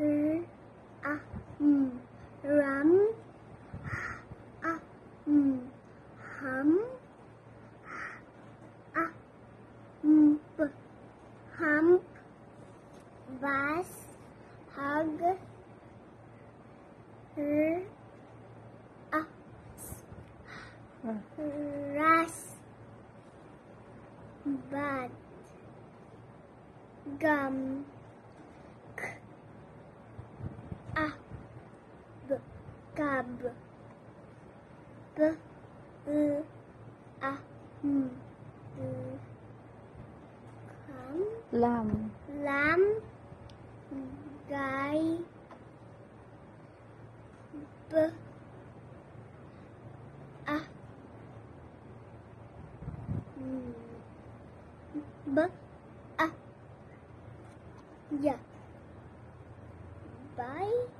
r a m rum a m hum a m p hump bus hug r a ras bud gum k a b cub b u a m. Come lamb lamb guy b a. B a. Yeah. Bye